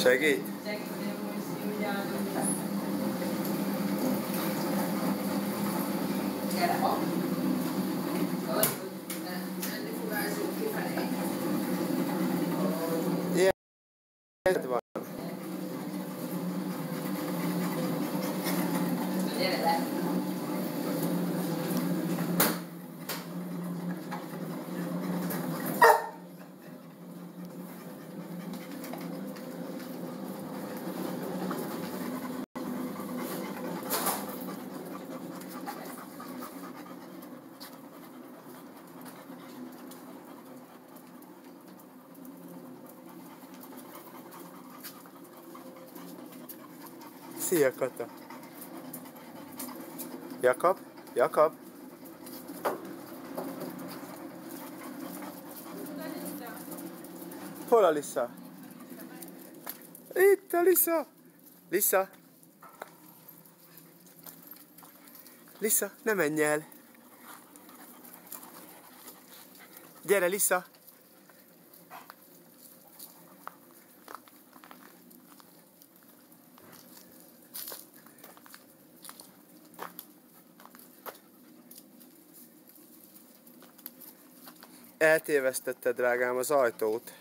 Segue. Era óbvio. Antes do Brasil, o que falei? Szia, Kata. Jakab? Jakab? Hol a Lisa? Itt a Lisa! Lisa! Lisa, ne menj el! Gyere, Lisa! Eltévesztette, drágám, az ajtót.